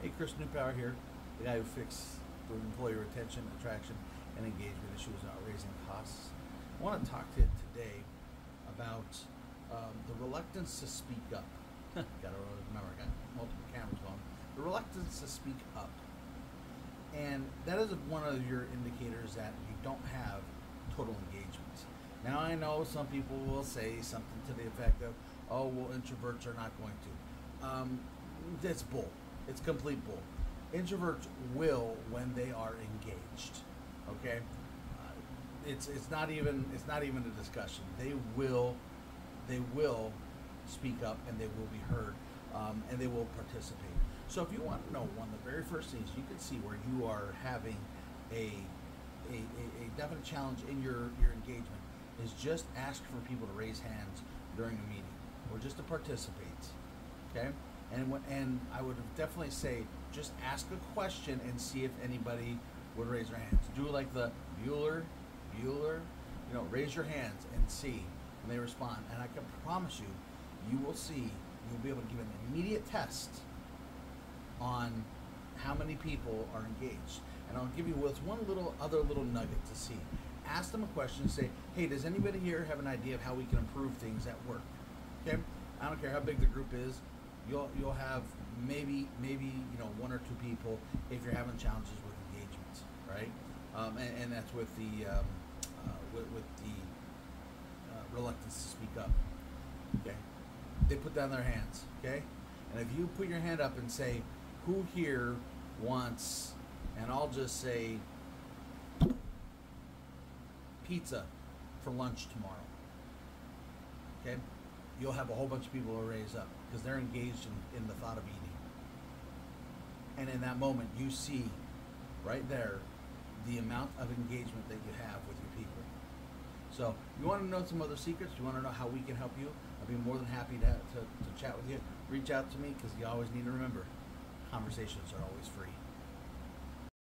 Hey, Kris Neupauer here, the guy who fixed the employee retention, attraction, and engagement issues without raising costs. I want to talk to you today about um, the reluctance to speak up. Got to remember, I got multiple cameras going. The reluctance to speak up, and that is one of your indicators that you don't have total engagement. Now I know some people will say something to the effect of, "Oh, well, introverts are not going to." Um, that's bull. It's complete bull. Introverts will when they are engaged. Okay, uh, it's it's not even it's not even a discussion. They will they will speak up and they will be heard um, and they will participate. So if you want to know one of the very first things you can see where you are having a a, a, a definite challenge in your, your engagement is just ask for people to raise hands during a meeting or just to participate. Okay? And and I would definitely say just ask a question and see if anybody would raise their hands. Do like the Bueller, Bueller, you know, raise your hands and see when they respond. And I can promise you, you will see, you'll be able to give an immediate test on how many people are engaged. And I'll give you with one little other little nugget to see. Ask them a question and say, hey, does anybody here have an idea of how we can improve things at work? Okay? I don't care how big the group is. You'll you'll have maybe maybe you know one or two people if you're having challenges with engagements, right? Um, and, and, that's with the um, uh, with, with, the uh, reluctance to speak up. Okay, they put down their hands. Okay, and if you put your hand up and say, "Who here wants," and I'll just say pizza for lunch tomorrow. Okay? You'll have a whole bunch of people who raise up because they're engaged in, in the thought of eating. And in that moment, you see right there the amount of engagement that you have with your people. So, you want to know some other secrets? You want to know how we can help you? I'd be more than happy to, to, to chat with you. Reach out to me because you always need to remember conversations are always free.